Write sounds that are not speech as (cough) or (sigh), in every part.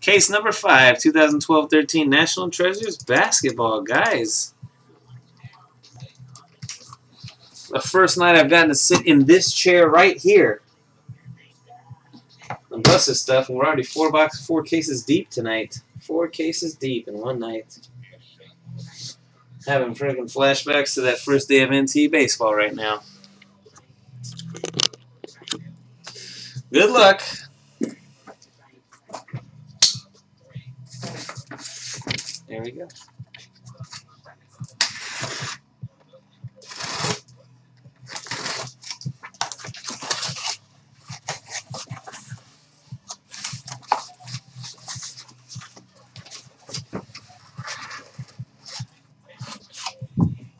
Case number five, 2012-13 National Treasures basketball, guys. The first night I've gotten to sit in this chair right here. Is stuff, and we're already four boxes, four cases deep tonight. Four cases deep in one night. Having freaking flashbacks to that first day of NT baseball right now. Good luck. We go.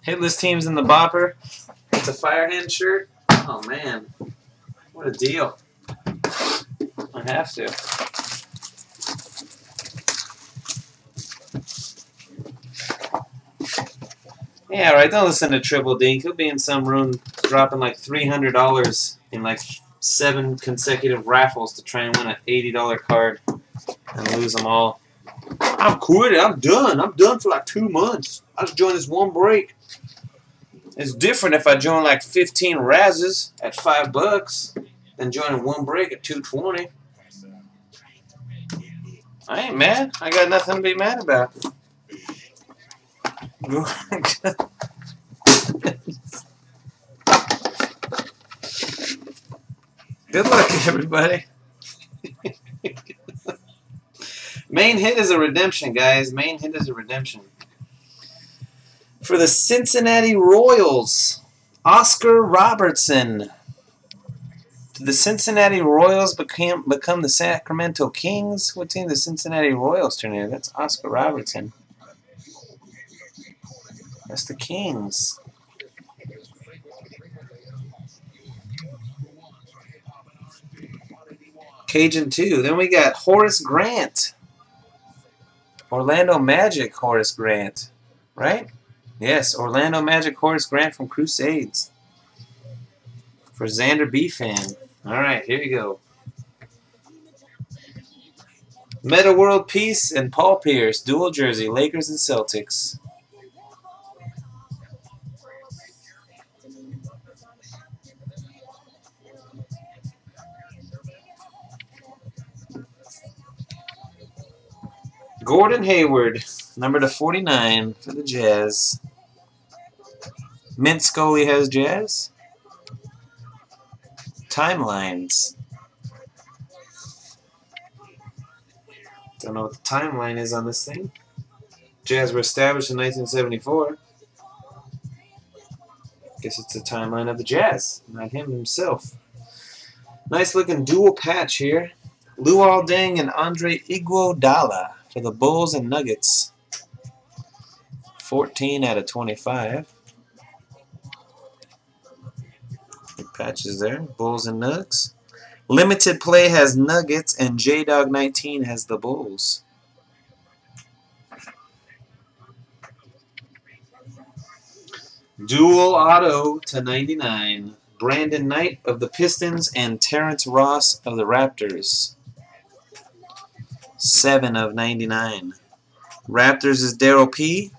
Hitless teams in the bopper. It's a Firehand shirt. Oh man, what a deal! I have to. Yeah, right. Don't listen to Triple D. He'll be in some room dropping like three hundred dollars in like seven consecutive raffles to try and win an eighty dollar card and lose them all. I'm quitting. I'm done. I'm done for like two months. I just joined this one break. It's different if I join like 15 Razzes at five bucks than joining one break at 220. I ain't mad. I got nothing to be mad about. (laughs) Good luck, everybody. Main hit is a redemption, guys. Main hit is a redemption. For the Cincinnati Royals, Oscar Robertson. The Cincinnati Royals become, become the Sacramento Kings? What team the Cincinnati Royals turn into? That's Oscar Robertson. That's the Kings. Cajun 2. Then we got Horace Grant. Orlando Magic Horace Grant. Right? Yes, Orlando Magic Horace Grant from Crusades. For Xander B fan. Alright, here you go. Metta World Peace and Paul Pierce, dual jersey, Lakers and Celtics. Gordon Hayward, number to 49 for the Jazz. Mint Scully has Jazz. Timelines. Don't know what the timeline is on this thing. Jazz were established in 1974. Guess it's the timeline of the Jazz, not him himself. Nice looking dual patch here. Luol Deng and Andre Iguodala for the Bulls and Nuggets. 14 out of 25. Good patches there. Bulls and Nugs. Limited play has Nuggets and J-Dog 19 has the Bulls. Dual auto to 99. Brandon Knight of the Pistons and Terrence Ross of the Raptors. 7 of 99. Raptors is Daryl P.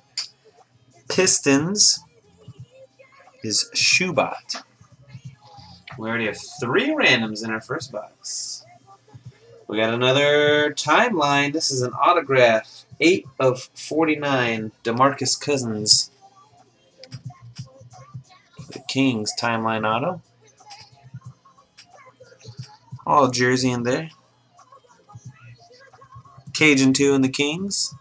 Pistons is Shubat. We already have three randoms in our first box. We got another timeline. This is an autograph. 8 of 49. DeMarcus Cousins. The Kings timeline auto. All jersey in there. Cajun 2 and the Kings.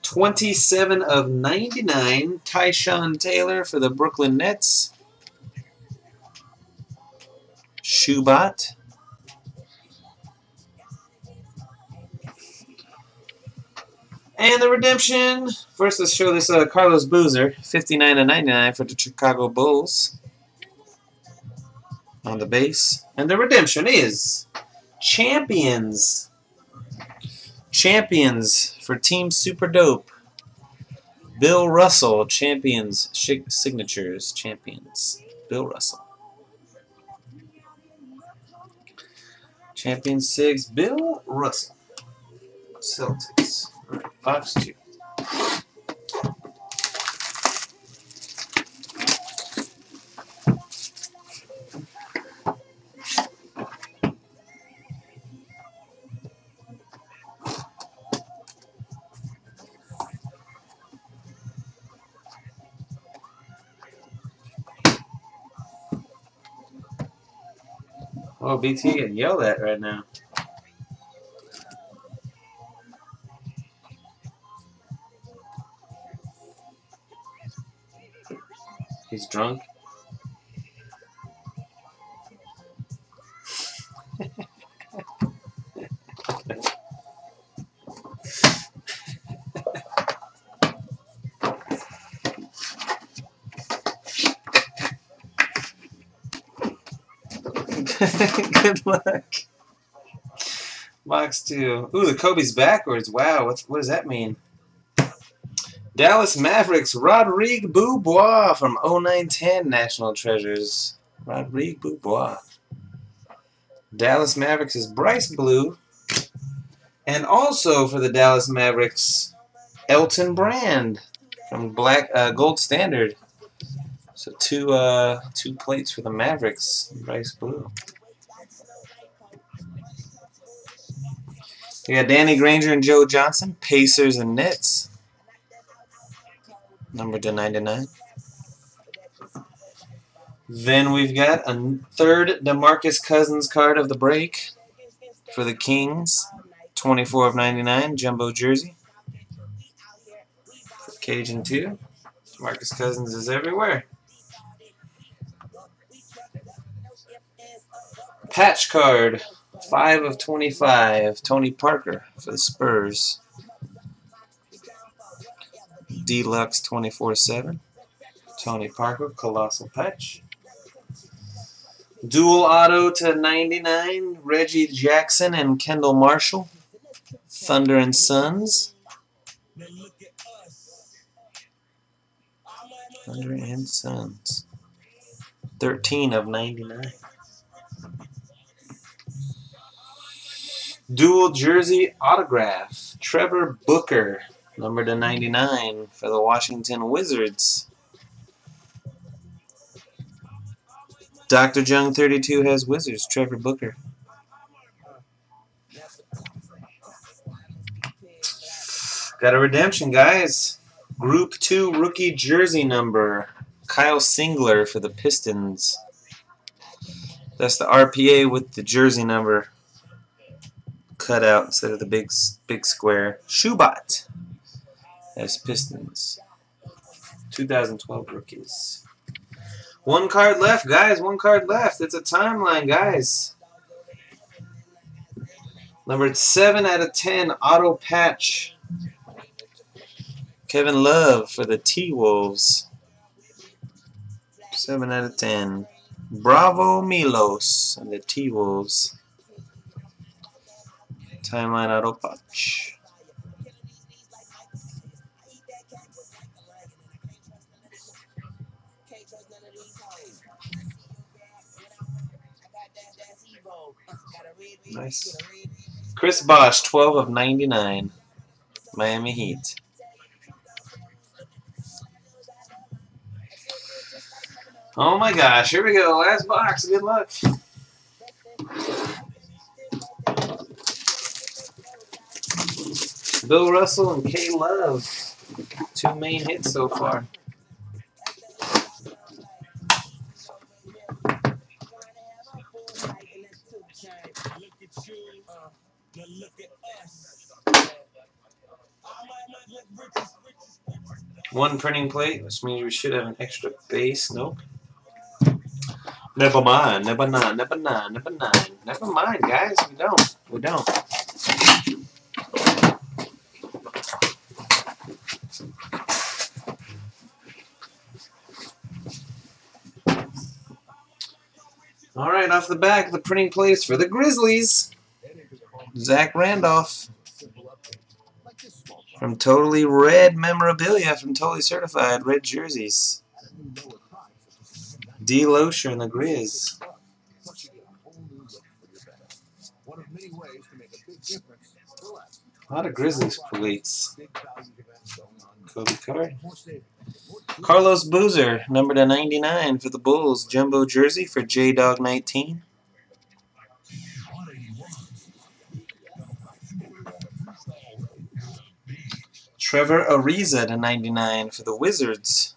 Twenty-seven of ninety-nine. Tyshawn Taylor for the Brooklyn Nets. Shubat. And the redemption. First, let's show this uh, Carlos Boozer, 59 to 99 for the Chicago Bulls. On the base. And the redemption is Champions. Champions for Team Super Dope. Bill Russell, champions, signatures, champions. Bill Russell. Champion six, Bill Russell. Celtics. Right, box two. Oh, BT getting yelled at right now. He's drunk. (laughs) Good luck. Box two. Ooh, the Kobe's backwards. Wow, what's, what does that mean? Dallas Mavericks, Rodrigue Beaubois from 0910 National Treasures. Rodrigue Beaubois. Dallas Mavericks is Bryce Blue. And also for the Dallas Mavericks, Elton Brand from Black uh, Gold Standard. So two uh, two plates for the Mavericks, Bryce Blue. We got Danny Granger and Joe Johnson, Pacers and Nets. Number to 99. Then we've got a third DeMarcus Cousins card of the break for the Kings. 24 of 99, jumbo jersey. Cajun 2. DeMarcus Cousins is everywhere. Patch card, 5 of 25, Tony Parker for the Spurs. Deluxe 24-7, Tony Parker, Colossal Patch. Dual auto to 99, Reggie Jackson and Kendall Marshall. Thunder and Suns. Thunder and Suns. 13 of 99. Dual jersey autograph. Trevor Booker, number to 99 for the Washington Wizards. Dr. Jung 32 has Wizards. Trevor Booker. Got a redemption, guys. Group 2 rookie jersey number. Kyle Singler for the Pistons. That's the RPA with the jersey number cut out instead of the big big square. Shubat as Pistons. 2012 rookies. One card left, guys. One card left. It's a timeline, guys. Number 7 out of 10, auto patch. Kevin Love for the T-Wolves. 7 out of 10. Bravo Milos and the T-Wolves. Timeline auto patch. Nice. Chris Bosh, 12 of 99. Miami Heat. Oh my gosh, here we go. Last box. Good luck. Bill Russell and K Love. Two main hits so far. One printing plate, which means we should have an extra base. Nope. Never mind, never mind, never mind, never mind. Never mind, guys. We don't. We don't. All right, off the back, the printing place for the Grizzlies. Zach Randolph From Totally Red memorabilia from Totally Certified red jerseys. D. Loescher and the Grizz. A lot of Grizzlies police. Kobe card. Carlos Boozer, number to 99 for the Bulls. Jumbo jersey for J Dog 19. Trevor Ariza to 99 for the Wizards.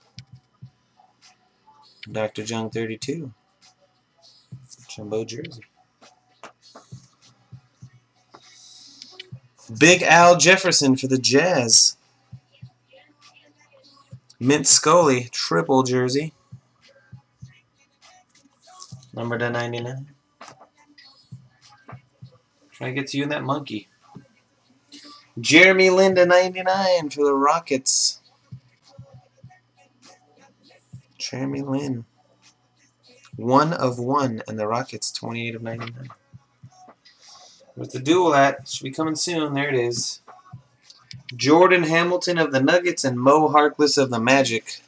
Dr. Jung 32. Jumbo jersey. Big Al Jefferson for the Jazz. Mint Scully, triple jersey. Number to 99. Try to get to you in that monkey. Jeremy Lin to 99 for the Rockets. Jeremy Lin. One of one, and the Rockets 28 of 99. Where's the dual at? Should be coming soon. There it is. Jordan Hamilton of the Nuggets and Mo Harkless of the Magic.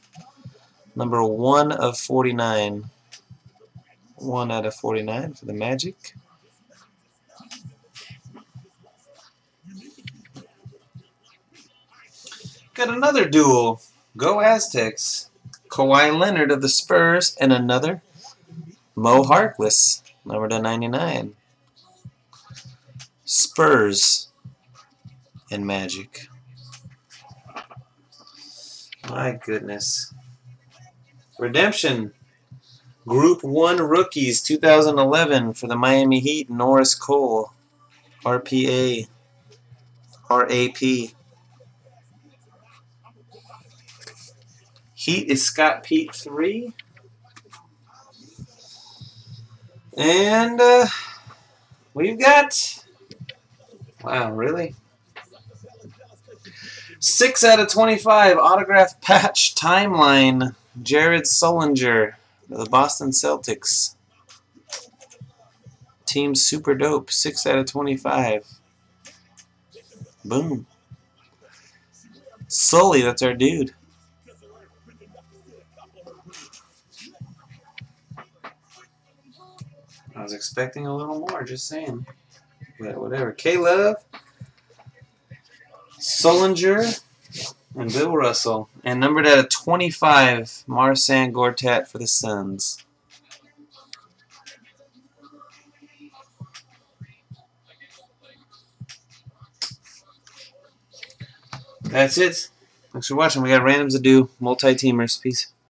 Number 1 of 49. 1 out of 49 for the Magic. Got another dual. Go Aztecs. Kawhi Leonard of the Spurs and another Mo Harkless, number to 99. Spurs and Magic. My goodness. Redemption. Group 1 Rookies 2011 for the Miami Heat, Norris Cole. RPA. RAP. Heat is Scott Pete 3. And uh, we've got. Wow, really? 6 out of 25 autograph patch timeline. Jared Sullinger, the Boston Celtics. Team super dope. 6 out of 25. Boom. Sully, that's our dude. Was expecting a little more, just saying. But whatever. K-Love, Sullinger, and Bill Russell. And numbered at a 25, Marcin Gortat for the Suns. That's it. Thanks for watching. We got randoms to do, multi-teamers. Peace.